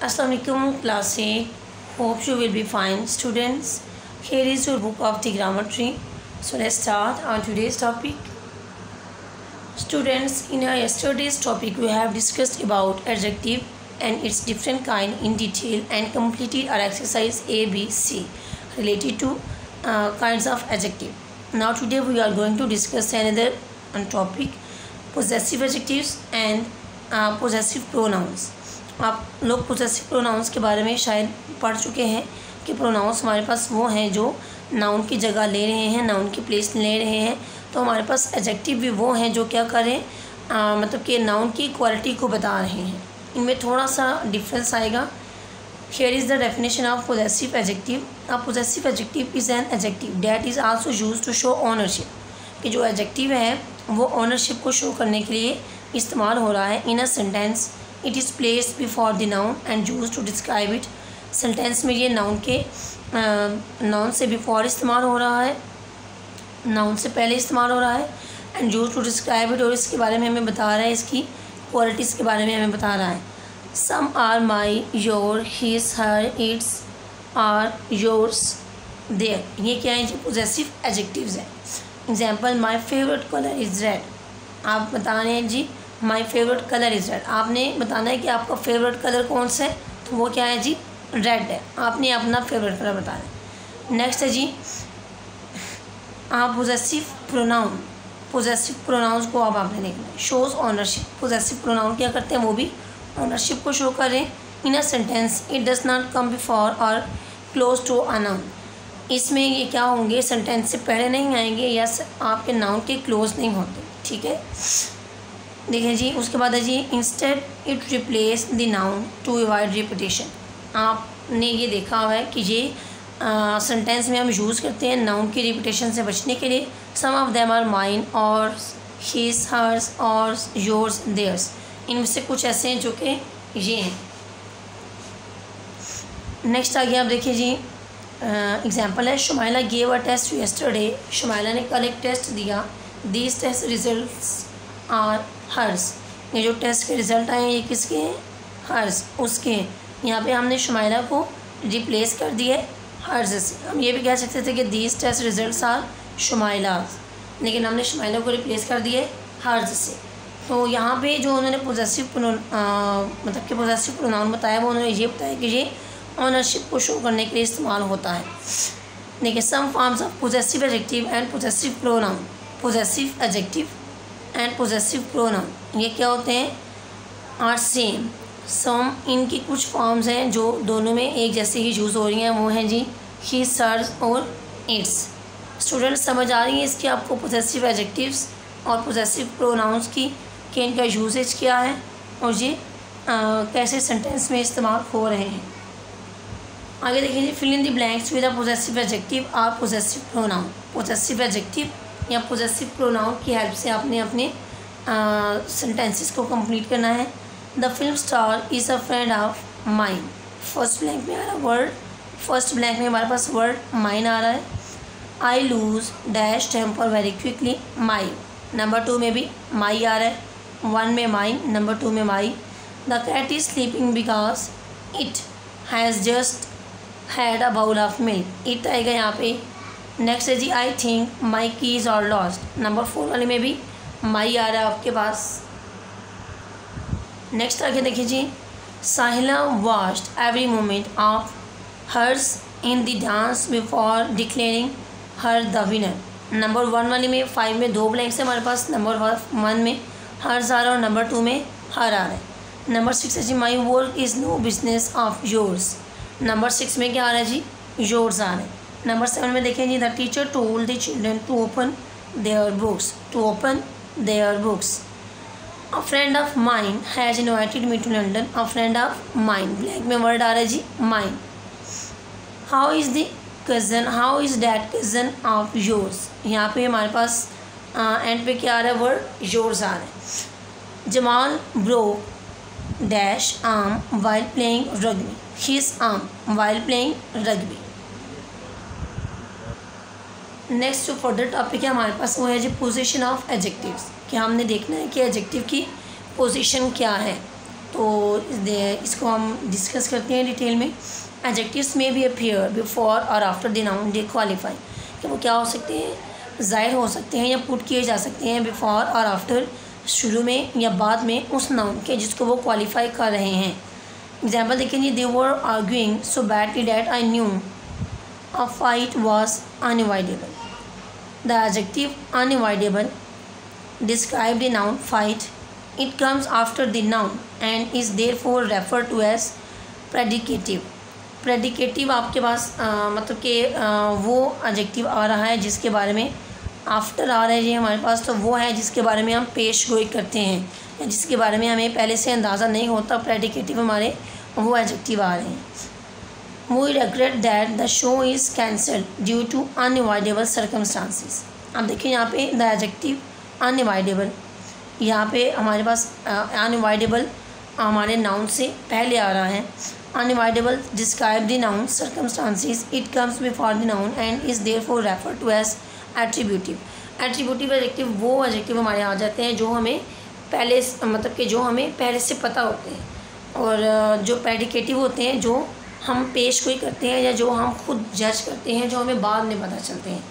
Assalamualaikum class A. Hope you will be fine students. Here is your book of the grammar tree. So let's start on today's topic. Students, in our yesterday's topic we have discussed about adjective and its different kind in detail and completed our exercise A, B, C related to uh, kinds of adjective. Now today we are going to discuss another uh, topic possessive adjectives and uh, possessive pronouns. आप लोग possessive pronounce के बारे में शायद पढ़ चुके हैं कि प्रोनाउंस हमारे पास वो हैं जो नाउन की जगह ले रहे हैं नाउन की प्लेस ले रहे हैं। तो हमारे पास एडजेक्टिव भी वो हैं जो क्या करें आ, मतलब कि नाउन की क्वालिटी को बता रहे हैं। इनमें थोड़ा सा डिफरेंस आएगा। Here is the definition of possessive adjective a possessive adjective is an adjective that is also use to show ownership कि जो एडजेक्टिव है वो ऑनरशिप को शो करने के लिए इस्तेमाल हो रहा है in a sentence it is place before the noun and use to describe it sentence में ये नाउन के नाउन से बिफोर इस्तेमाल हो रहा है नाउन से पहले इस्तेमाल हो रहा है and use to describe it और इसके बारे में हमें बता रहा है, इसकी क्वालिटीज़ के बारे में हमें बता रहा है। Some are my your his her its are yours their ये क्या है? जी पोजेसिव एडजेक्टिव्स हैं। Example my favourite colour is red आप बता रहे हैं जी my favourite colour is red आपने बताना है कि आपका फेवरेट कलर कौन सा है? तो वो क्या है जी? रेड है। आपने अपना फेवरेट कलर बताना है नेक्स्ट है जी। आप पोजेसिव प्रोनाउन पोजेसिव प्रोनाउंस को अब आपने देखना है। शोज़ ऑनरशिप पोजेसिव प्रोनाउन क्या करते हैं? वो भी ऑनरशिप को शो करें in a sentence it does not come before or close to a noun इसमें ये क्या होंगे? सेंटेंस से पहले नहीं आएँगे या आपके नाउन के क्लोज नहीं होते। ठीक है? देखिए जी, उसके बाद है जी instead it replace the noun to avoid repetition आपने ये देखा हुआ है कि ये सेंटेंस में हम यूज़ करते हैं नाउन की रिपीटेशन से बचने के लिए। Some of them are mine और हीज हर्स और योर्स देयर्स इनमें से कुछ ऐसे हैं जो कि ये हैं। नेक्स्ट आ गया आप देखिए जी एग्ज़ाम्पल है। Shumaila gave a test yesterday Shumaila ने कल एक टेस्ट दिया। These test result are hers ये जो टेस्ट के रिज़ल्ट आए हैं, ये किसके हैं? हर्स उसके यहाँ पे हमने शुमाइला को रिप्लेस कर दिया है हर्स से। हम ये भी कह सकते थे कि these test result are Shumaila लेकिन हमने शुमाइला को रिप्लेस कर दिया है से। तो यहाँ पे जो उन्होंने पोजेसिव मतलब कि पोजेसिव प्रोनाउन बताया, वो उन्होंने ये बताया कि ये ऑनरशिप को शो करने के लिए इस्तेमाल होता है। देखिए some forms of possessive adjective and possessive pronoun possessive adjective and possessive pronoun ये क्या होते हैं? आर सेम सम इनकी कुछ फॉर्म्स हैं जो दोनों में एक जैसे ही यूज़ हो रही हैं। वो हैं जी ही सर्स और इट्स स्टूडेंट समझ आ रही है इसकी आपको पोजेसिव एडजेक्टिव्स और पोजेसिव प्रोनाउंस की कि इनका यूजेज क्या है? और ये आ, कैसे सेंटेंस में इस्तेमाल हो रहे हैं? आगे देखिए जी fill in the blanks with a possessive adjective और पोजेसिव प्रोनाउन पोजेसिव एडजेक्टिव या पोजेसिव प्रोनाउन की हेल्प से आपने अपने सेंटेंसेस को कंप्लीट करना है। The film star is a friend of mine first blank में आ रहा वर्ड फ़र्स्ट ब्लैंक में हमारे पास वर्ड माइन आ रहा है। I lose dash temper very quickly my number two में भी माई आ रहा है। वन में माइन नंबर टू में my the cat is sleeping because it has just had a bowl of milk it आएगा यहाँ पे नेक्स्ट है जी I think my keys are lost number four वाले में भी माई आ रहा है आपके पास। नेक्स्ट आगे देखिए जी। Sahila watched every moment of hers in the dance before declaring her the winner number one वाले में फाइव में दो ब्लैंक्स है हमारे पास। नंबर वन में हर्स आ रहा है और नंबर टू में हर आ रहा है। नंबर सिक्स है जी my work is no business of yours number six में क्या आ रहा है जी? योर्स आ रहे हैं। नंबर सेवन में देखें जी the teacher told the children to open their books to open their books a friend of mind has invited me to London a friend of mind blank में वर्ड आ रहा है जी mind how is the cousin how is that cousin of yours यहाँ पे हमारे पास and पे क्या आ रहा है? वर्ड योर्स आ रहा है. Jamal broke dash arm while playing rugby his arm while playing rugby next जो फर्दर टॉपिक है हमारे पास, वो है जी पोजीशन ऑफ़ एडजेक्टिव्स कि हमने देखना है कि एडजेक्टिव की पोजीशन क्या है। तो इसको हम डिस्कस करते हैं डिटेल में। एडजेक्टिव्स में भी appear before or after the noun they qualify कि वो क्या हो सकते हैं, ज़ाहिर हो सकते हैं या पुट किए जा सकते हैं बिफोर और आफ्टर शुरू में या बाद में उस नाउन के जिसको वो क्वालिफाई कर रहे हैं। एग्ज़ाम्पल देखेंगे they were arguing so badly that I knew a fight was unavoidable the adjective unavoidable describe the noun fight it comes after the noun and is therefore refer to as predicative आपके पास आ, मतलब कि वो adjective आ रहा है जिसके बारे में आफ्टर आ रहा है जी हमारे पास तो वो है जिसके बारे में हम पेश गोई करते हैं जिसके बारे में हमें पहले से अंदाज़ा नहीं होता प्रेडिकेटिव हमारे वो एडजेक्टिव आ रहे हैं। We regret that the show is cancelled due to unavoidable circumstances अब देखिए यहाँ पे द एडजेक्टिव अनवाइडेबल यहाँ पे हमारे पास अनवाइडेबल हमारे नाउन से पहले आ रहा है। Unavoidable describe the noun, circumstances, it comes before the noun and is therefore for refer to attributive. Attributive attributive adjective वो एजेक्टिव हमारे आ जाते हैं जो हमें पहले मतलब कि जो हमें पहले से पता होते हैं। और जो पेडिकेटिव होते हैं, जो हम पेश कोई करते हैं या जो हम खुद जज करते हैं जो हमें बाद में पता चलते हैं।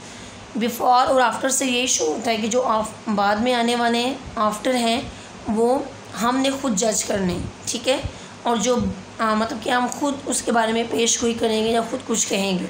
बिफोर और आफ्टर से यही शो होता है कि जो बाद में आने वाले आफ्टर हैं वो हमने खुद जज करने ठीक है? और जो आ, मतलब कि हम खुद उसके बारे में पेश गोई करेंगे या खुद कुछ कहेंगे।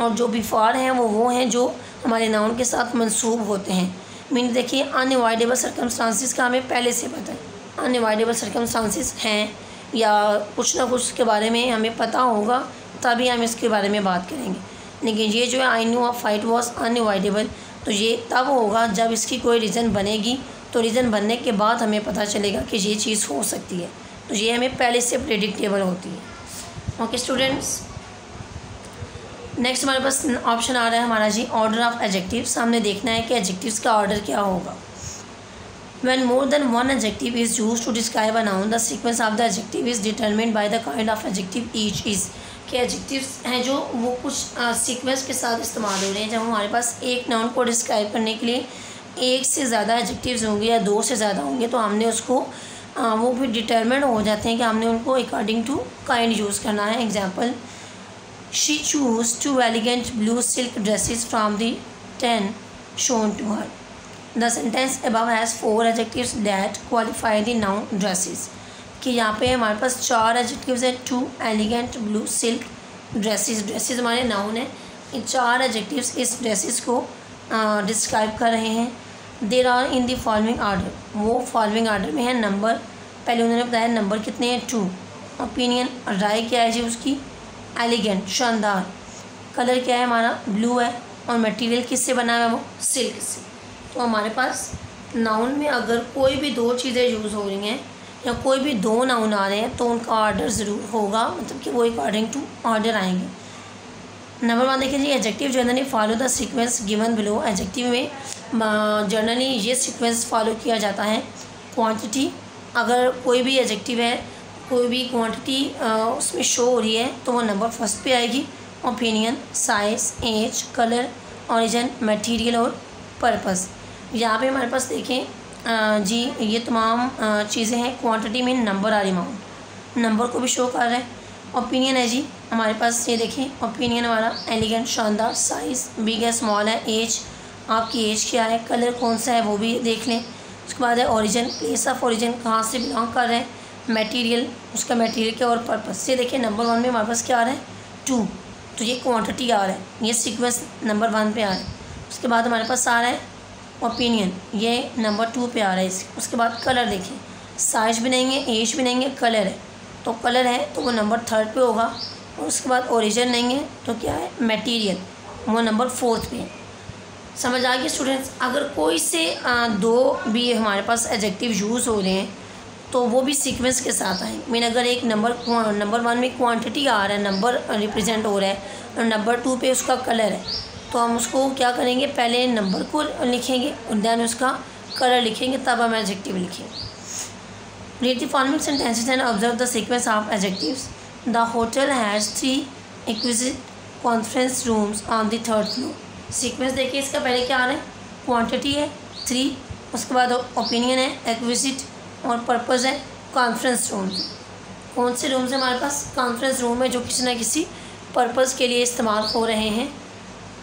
और जो बिफार हैं वो वो हैं जो हमारे नाउन के साथ मंसूब होते हैं। मीन देखिए अनवाइडेबल सरकमस्टांसिस का हमें पहले से पता है। अनवाइडेबल सरकमस्टांसिस हैं। या कुछ ना कुछ के बारे में हमें पता होगा, तभी हम इसके बारे में बात करेंगे। लेकिन ये जो है I knew of fight was unavoidable तो ये तब होगा जब इसकी कोई रीज़न बनेगी। तो रीज़न बनने के बाद हमें पता चलेगा कि ये चीज़ हो सकती है। तो ये हमें पहले से प्रिडिक्टेबल होती है। ओके स्टूडेंट्स नेक्स्ट हमारे पास ऑप्शन आ रहा है हमारा जी ऑर्डर ऑफ़ एजेक्टिव्स हमने देखना है कि एजेक्टिव्स का ऑर्डर क्या होगा। When more than one adjective is used to describe a noun the sequence of the adjective is determined by the kind of adjective each is. कि एडजेक्टिव्स हैं जो वो कुछ सीक्वेंस के साथ इस्तेमाल हो रहे हैं। जब हमारे पास एक नाउन को डिस्क्राइब करने के लिए एक से ज़्यादा एडजेक्टिव्स होंगे या दो से ज़्यादा होंगे तो हमने उसको आ, वो भी डिटर्मेंट हो जाते हैं कि हमने उनको अकॉर्डिंग टू काइंड यूज़ करना है। Example she choose two elegant blue silk dresses from the ten shown to her the sentence above has four adjectives that qualify the noun dresses कि यहाँ पे हमारे पास चार एजेक्टिव्स हैं two elegant blue silk dresses dresses हमारे noun है। इन चार एजेक्टिव्स इस ड्रेसिस को डिस्क्राइब कर रहे हैं। There are in the following order वो फॉलोइंग आर्डर में है नंबर पहले उन्होंने बताया नंबर कितने हैं? टू ओपिनियन राय क्या है जी उसकी? एलिगेंट शानदार. कलर क्या है हमारा? ब्लू है। और मटेरियल किससे बना हुआ है वो? सिल्क से। तो हमारे पास नाउन में अगर कोई भी दो चीज़ें यूज़ हो रही हैं, या कोई भी दो नाउन आ रहे हैं तो उनका ऑर्डर ज़रूर होगा मतलब कि वो अकॉर्डिंग टू ऑर्डर आएँगे। नंबर वन देखिए जी adjective generally follow the sequence given below adjective में जनरली ये सीक्वेंस फॉलो किया जाता है क्वांटिटी अगर कोई भी एजेक्टिव है, कोई भी क्वांटिटी उसमें शो हो रही है तो वो नंबर फ़र्स्ट पे आएगी। Opinion size age colour origin material और पर्पस यहाँ पे हमारे पास देखें जी, ये तमाम चीज़ें हैं क्वांटिटी में नंबर आर अमाउंट नंबर को भी शो कर रहे हैं। ओपिनियन है जी, हमारे पास ये देखें ओपिनियन हमारा एलिगेंट शानदार साइज़ बिग है स्मॉल है एज आपकी एज क्या है कलर कौन सा है, वो भी देख लें। उसके बाद है ओरिजिन प्लेस ऑफ़ ओरिजिन कहाँ से बिलोंग कर रहे हैं मटेरियल उसका मटेरियल क्या और पर्पस से देखिए नंबर वन में हमारे पास क्या आ रहा है टू तो ये क्वांटिटी आ रहा है, ये सीक्वेंस नंबर वन पे आ रहा है। उसके बाद हमारे पास आ रहा है ओपिनियन ये नंबर टू पे आ रहा है उसके बाद कलर देखिए। साइज़ भी नहीं है एज भी नहीं है कलर है। तो कलर है तो वो नंबर थर्ड पे होगा। और उसके बाद ओरिजिन नहीं है तो क्या है? मटेरियल वो नंबर फोर्थ पे है। समझ आ गया स्टूडेंट्स अगर कोई से दो भी हमारे पास एजेक्टिव यूज़ हो रहे हैं तो वो भी सीक्वेंस के साथ आए मीन अगर एक नंबर नंबर वन में क्वांटिटी आ रहा है नंबर रिप्रेजेंट हो रहा है, और नंबर टू पे उसका कलर है तो हम उसको क्या करेंगे? पहले नंबर को लिखेंगे और देन उसका कलर लिखेंगे, तब हम एजेक्टिव लिखेंगे। Read the following sentences and observe the sequence of adjectives the hotel has three exquisite conference rooms on the third floor sequence देखिए, इसका पहले क्या आ रहा है? क्वांटिटी है थ्री उसके बाद ओपिनियन है एक्विजिट और पर्पज़ है कॉन्फ्रेंस रूम कौन से रूम्स से हमारे पास? कॉन्फ्रेंस रूम है जो किसी न किसी पर्पज़ के लिए इस्तेमाल हो रहे हैं।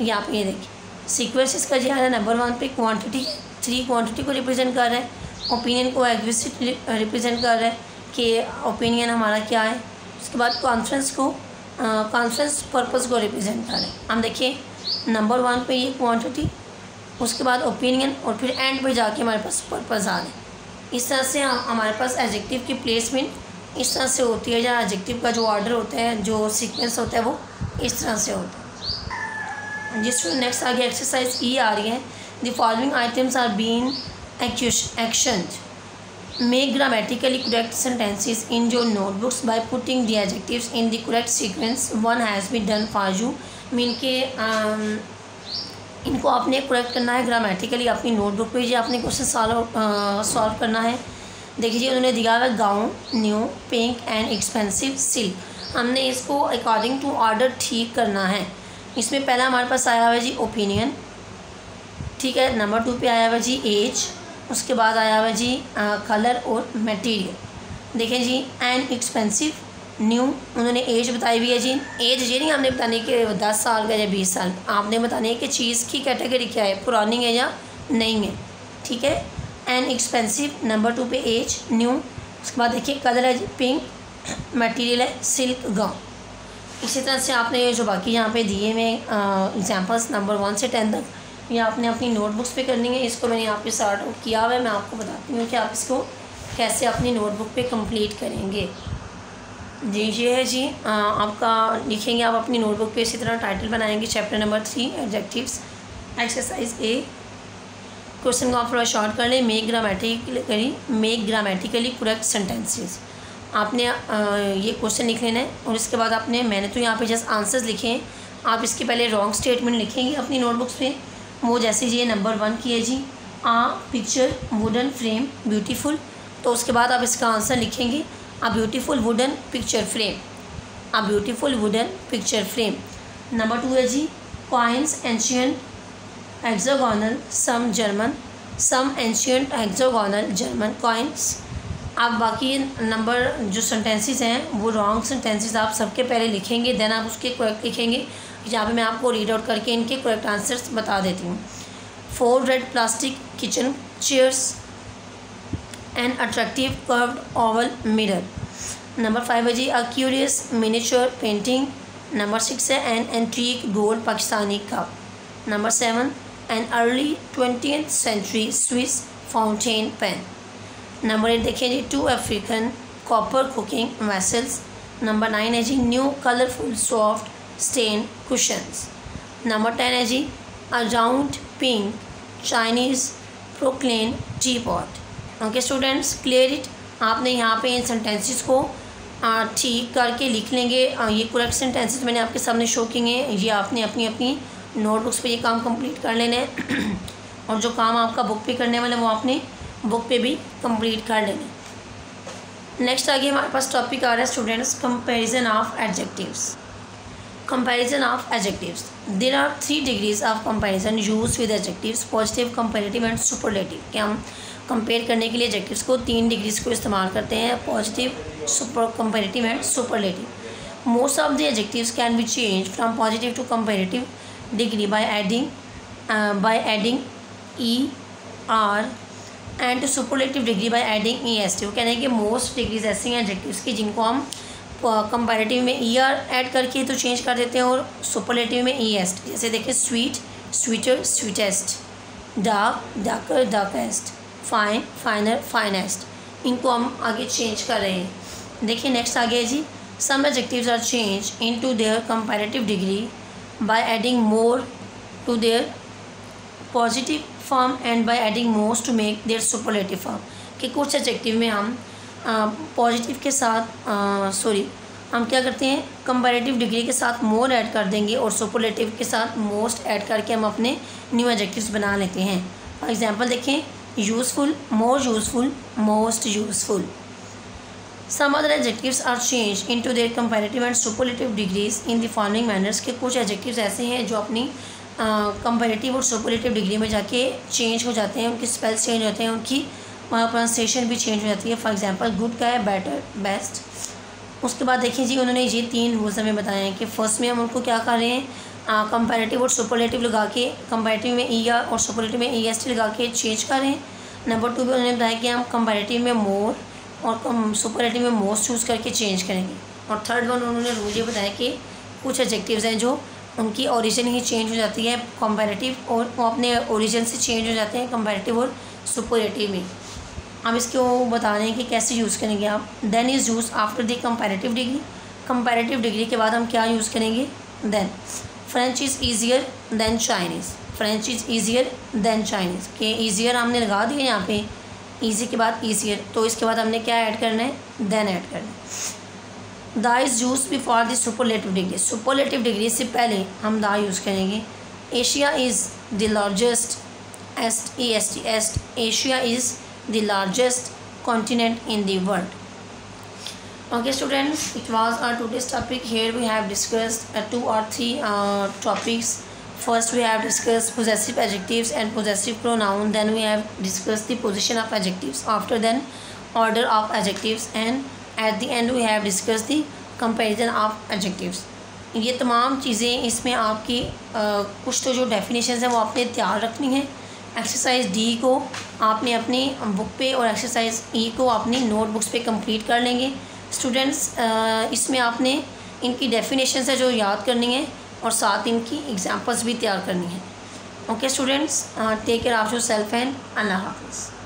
यहाँ पे ये देखिए। सीक्वेंस इसका जो है नंबर वन पे क्वांटिटी थ्री क्वांटिटी को रिप्रेजेंट कर रहा है ओपिनियन को एग्विसिट रिप्रेजेंट कर रहा है कि ओपिनियन हमारा क्या है। उसके बाद कॉन्फ्रेंस को कॉन्फ्रेंस पर्पज़ को रिप्रेजेंट कर रहे हैं। हम देखिए नंबर वन पे ये क्वांटिटी उसके बाद ओपिनियन और फिर एंड पे जाके हमारे पास पर्पज़ आ रहे हैं। इस तरह से हम, हमारे पास एडजेक्टिव की प्लेसमेंट इस तरह से होती है, या एडजेक्टिव का जो ऑर्डर होता है, जो सीक्वेंस होता है, वो इस तरह से होता है। जिस नेक्स्ट आगे एक्सरसाइज ई आ रही है the following items are been action make grammatically correct sentences in जो notebooks by putting the adjectives in the correct sequence one has been done for you mean के इनको आपने करेक्ट करना है ग्रामेटिकली अपनी नोटबुक पे जी आपने क्वेश्चन सॉल्व सॉल्व करना है। देखिए, उन्होंने दिया हुआ gown new pink and expensive silk हमने इसको अकॉर्डिंग टू ऑर्डर ठीक करना है। इसमें पहला हमारे पास आया हुआ जी ओपिनियन ठीक है? नंबर टू पे आया हुआ जी एज उसके बाद आया हुआ जी कलर और मटेरियल देखें जी एंड एक्सपेंसिव न्यू उन्होंने एज बताई हुई है जी। एज ये नहीं आपने बताने कि दस साल का या बीस साल। आपने बतानी कि चीज़ की कैटेगरी क्या है, पुरानी है या नहीं है, ठीक है? एंड एक्सपेंसिव नंबर टू पे एज न्यू उसके बाद देखिए कलर है जी पिंक मटेरियल है सिल्क गाउन इसी तरह से आपने जो बाकी यहाँ पे दिए हुए एग्जांपल्स नंबर वन से टेन तक ये आपने अपनी नोटबुक्स पे करनी है। इसको मैंने यहाँ पे आउट किया हुआ है मैं आपको बताती हूँ कि आप इसको कैसे अपनी नोटबुक पे कंप्लीट करेंगे। जी ये है जी आ, आपका लिखेंगे आप अपनी नोटबुक पे इसी तरह टाइटल बनाएँगे chapter number three adjectives exercise A question को आप थोड़ा शॉर्ट कर लें make grammatically make grammatically correct sentences आपने ये क्वेश्चन लिख लेना है और इसके बाद आपने, मैंने तो यहाँ पे जस्ट आंसर्स लिखे हैं। आप इसके पहले रॉन्ग स्टेटमेंट लिखेंगे अपनी नोटबुक्स पे। वो जैसे जी नंबर वन की है जी, a picture wooden frame beautiful तो उसके बाद आप इसका आंसर लिखेंगे। A beautiful wooden picture frame a beautiful wooden picture frame number two है जी coins ancient एग्जोगल some German some ancient एग्जोगल जर्मन कॉइंस आप बाकी नंबर जो सेंटेंसेस हैं, वो रॉन्ग सेंटेंसेस आप सबके पहले लिखेंगे देन आप उसके करेक्ट लिखेंगे। जहाँ पे मैं आपको रीड आउट करके इनके करेक्ट आंसर्स बता देती हूँ। Four red plastic kitchen chairs and attractive curved oval mirror number five है जी a curious miniature painting number six है an antique gold Pakistani cup number seven an early twenty century Swiss fountain pen number eight देखिए जी two African copper cooking vessels number nine है जी new colourful soft stain cushions number ten है जी a round pink Chinese porcelain tea pot okay students clear it आपने यहाँ पे इन sentences को ठीक करके लिख लेंगे। ये करेक्ट सेंटेंसेस मैंने आपके सामने शो किए हैं। ये आपने अपनी अपनी नोटबुक्स पे ये काम कंप्लीट कर लेना है। और जो काम आपका बुक पे करने वाला है, वो आपने बुक पे भी कंप्लीट कर लेना नेक्स्ट आगे हमारे पास टॉपिक आ रहा है students comparison of adjectives comparison of adjectives there are three degrees of comparison use with adjectives positive comparative and superlative क्या हम कंपेयर करने के लिए एडजेक्टिव्स को तीन डिग्रीज को इस्तेमाल करते हैं positive super comparative and superlative most of the adjectives can be change from positive to comparative degree by adding by adding E R and superlative degree by adding E S T वो कहने कि most degrees ऐसी हैं adjectives की जिनको हम comparative में E R add करके तो चेंज कर देते हैं और सुपरलेटिव में ई एस टी जैसे देखिए sweet sweeter sweetest dark darker darkest fine finer finest इनको हम आगे चेंज कर रहे हैं। देखिए नेक्स्ट आगे जी। Some adjectives are change into their comparative degree by adding more to their positive form and by adding most to make their superlative form कि कुछ एडजेक्टिव में हम पॉजिटिव के साथ सॉरी हम क्या करते हैं? कंपेरेटिव डिग्री के साथ मोर ऐड कर देंगे और सुपरलेटिव के साथ मोस्ट ऐड करके हम अपने न्यू एडजेक्टिव्स बना लेते हैं। फॉर एग्जांपल देखें, useful, more useful, most useful. Some other adjectives are changed into their comparative and superlative degrees in the following manners. के कुछ adjectives ऐसे हैं जो अपनी कंपेरेटिव और सुपरलेटिव डिग्री में जाके चेंज हो जाते हैं, उनके स्पेल्स चेंज होते हैं, उनकी प्रोनाउंसिएशन भी चेंज हो जाती है। फॉर एग्जांपल गुड का है बेटर बेस्ट उसके बाद देखिए जी, उन्होंने ये तीन रूल्स हमें बताए हैं कि फ़र्स्ट में हम उनको क्या कर रहे हैं? कंपैरेटिव और सुपरलेटिव लगा के कंपैरेटिव में ई आर और सुपरलेटिव में ई एस टी लगा के चेंज कर रहे हैं। नंबर टू में उन्होंने बताया कि हम कंपेरेटिव में मोर और सुपरलेटिव में मोस्ट चूज़ करके चेंज करेंगे। और थर्ड वन उन्होंने रूल ये बताया कि कुछ एडजेक्टिव्स हैं जो उनकी ओरिजिन ही चेंज हो जाती है कंपैरेटिव और वो अपने ओरिजिन से चेंज हो जाते हैं कंपैरेटिव और सुपरलेटिव में। हम इसको बता हैं कि कैसे यूज़ करेंगे आप। Than is use after the comparative degree comparative degree के बाद हम क्या यूज़ करेंगे? Than French is easier than Chinese French is easier than Chinese के ईजियर हमने लगा दिया यहाँ पे। ईजी के बाद ईजियर तो इसके बाद हमने क्या ऐड करना है? देन ऐड करना है। The is use before the superlative degree. Superlative degree से पहले हम दा यूज़ करेंगे। Asia is the largest est E S T est, Asia is the largest continent in the world. Okay students it was our today's topic here we have discussed two और three topics first we have discuss possessive adjectives and possessive pronoun then we have discuss the of adjectives after than order of adjective and at the end we have discussed the comparison of adjectives. ये तमाम चीज़ें इसमें आपकी आ, कुछ तो जो definition हैं वो आपने तैयार रखनी है। एक्सरसाइज डी को आपने अपनी बुक पे और एक्सरसाइज ई को अपनी नोटबुक्स पे कंप्लीट कर लेंगे। स्टूडेंट्स इसमें आपने इनकी डेफिनेशन है जो याद करनी है और साथ इनकी एग्जांपल्स भी तैयार करनी है। Okay students take care of yourself and अल्लाह हाफिज़